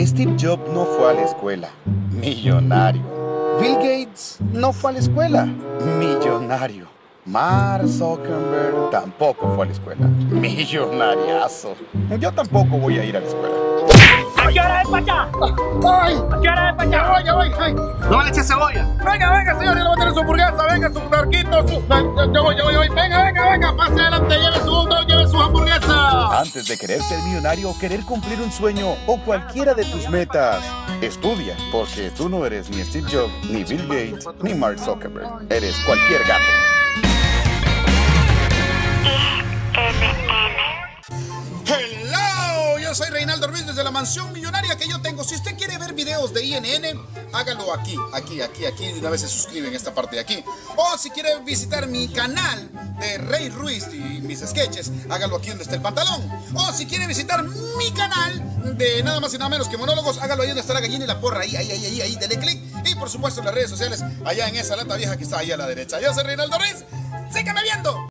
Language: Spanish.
Steve Jobs no fue a la escuela. Millonario. Bill Gates no fue a la escuela. Millonario. Mark Zuckerberg tampoco fue a la escuela. Millonariazo. Yo tampoco voy a ir a la escuela. ¿A qué hora es, Pacha? ¡Ay! ¿A qué hora es? ¡Ya voy, ya voy! ¡Ay! No le eche cebolla. Venga, venga, señor, le voy a tener su hamburguesa, venga, su tarquito, su... Ya voy, ya voy, ya voy. Venga, venga, venga, pase adelante, lleve su Antes de querer ser millonario querer cumplir un sueño o cualquiera de tus metas, estudia, porque tú no eres ni Steve Jobs, ni Bill Gates, ni Mark Zuckerberg. Eres cualquier gato. Yo soy Reinaldo Ruiz desde la mansión millonaria que yo tengo. Si usted quiere ver videos de INN, hágalo aquí, aquí, aquí, aquí. Una vez se suscribe en esta parte de aquí. O si quiere visitar mi canal de Rey Ruiz y mis sketches, hágalo aquí donde está el pantalón. O si quiere visitar mi canal de nada más y nada menos que monólogos, hágalo ahí donde está la gallina y la porra. Ahí, ahí, ahí, ahí, ahí, dele click. Y por supuesto en las redes sociales, allá en esa lata vieja que está ahí a la derecha. Yo soy Reinaldo Ruiz. Sígueme viendo.